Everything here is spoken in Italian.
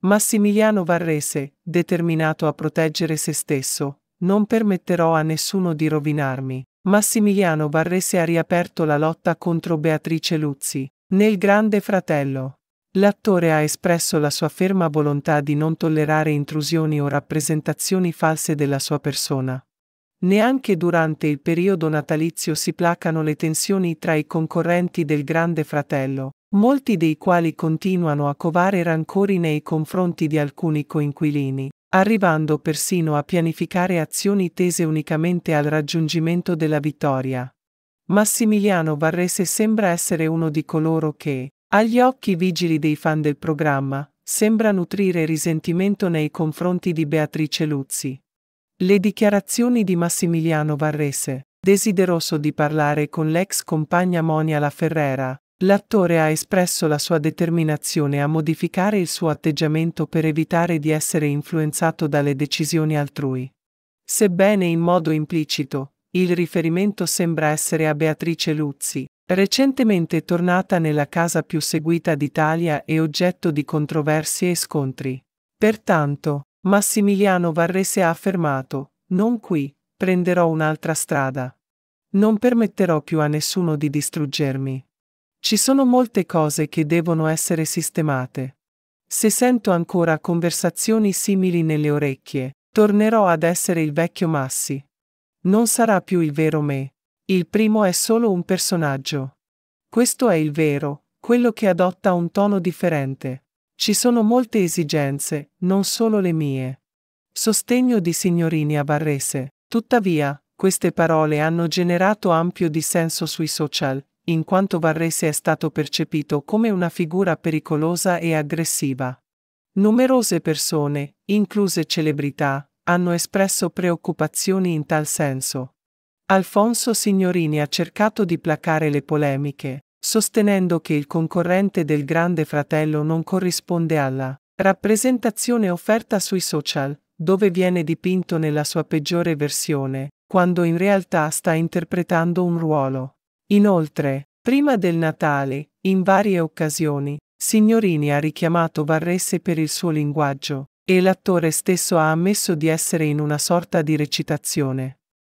Massimiliano Varrese, determinato a proteggere se stesso, non permetterò a nessuno di rovinarmi. Massimiliano Varrese ha riaperto la lotta contro Beatrice Luzzi, nel Grande Fratello. L'attore ha espresso la sua ferma volontà di non tollerare intrusioni o rappresentazioni false della sua persona. Neanche durante il periodo natalizio si placano le tensioni tra i concorrenti del Grande Fratello, molti dei quali continuano a covare rancori nei confronti di alcuni coinquilini, arrivando persino a pianificare azioni tese unicamente al raggiungimento della vittoria. Massimiliano Varrese sembra essere uno di coloro che, agli occhi vigili dei fan del programma, sembra nutrire risentimento nei confronti di Beatrice Luzzi. Le dichiarazioni di Massimiliano Varrese, desideroso di parlare con l'ex compagna Monia La Ferrera, L'attore ha espresso la sua determinazione a modificare il suo atteggiamento per evitare di essere influenzato dalle decisioni altrui. Sebbene in modo implicito, il riferimento sembra essere a Beatrice Luzzi, recentemente tornata nella casa più seguita d'Italia e oggetto di controversie e scontri. Pertanto, Massimiliano Varrese ha affermato, non qui, prenderò un'altra strada. Non permetterò più a nessuno di distruggermi. Ci sono molte cose che devono essere sistemate. Se sento ancora conversazioni simili nelle orecchie, tornerò ad essere il vecchio Massi. Non sarà più il vero me. Il primo è solo un personaggio. Questo è il vero, quello che adotta un tono differente. Ci sono molte esigenze, non solo le mie. Sostegno di signorini a Barrese. Tuttavia, queste parole hanno generato ampio dissenso sui social, in quanto Varrese è stato percepito come una figura pericolosa e aggressiva. Numerose persone, incluse celebrità, hanno espresso preoccupazioni in tal senso. Alfonso Signorini ha cercato di placare le polemiche, sostenendo che il concorrente del Grande Fratello non corrisponde alla rappresentazione offerta sui social, dove viene dipinto nella sua peggiore versione, quando in realtà sta interpretando un ruolo. Inoltre, prima del Natale, in varie occasioni, Signorini ha richiamato Varrese per il suo linguaggio, e l'attore stesso ha ammesso di essere in una sorta di recitazione.